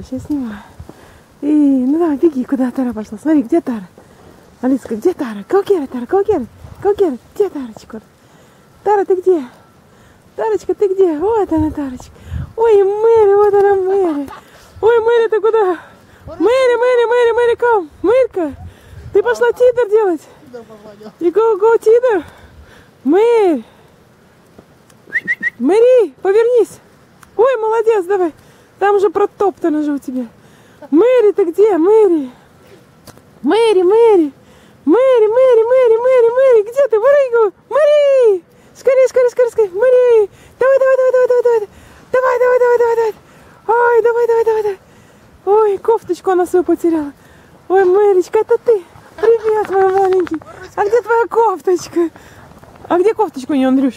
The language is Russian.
Сейчас снимаю. И, ну давай, беги, куда Тара пошла. Смотри, где Тара? Алиска, где Тара? Каукера, Тара, Каукера, Каукера, где Тарочка? Тара, ты где? Тарочка, ты где? Вот она, Тарочка. Ой, Мэри, вот она, Мэри. Ой, Мэри, ты куда? Мэри, Мэри, Мэри, Мэри, ком. Мэрика, ты пошла титр делать? И go, go, титр. Мэри. Мэри, повернись. Ой, молодец, давай. Там же протоптано же у тебя. Мэри, ты где? Мэри. Мэри, Мэри. Мэри, Мэри, Мэри, Мэри, Мэри, где ты? Мэри, Мэри! Скорее, скорее, скорее, скорее. Мэри! Давай, давай, давай, давай, давай, давай. Давай, давай, давай, давай, давай. Ой, давай, давай, давай, давай. Ой, кофточку она свою потеряла. Ой, Мэричка, это ты. Привет, мой маленький. А где твоя кофточка? А где кофточка у нее, Андрюш?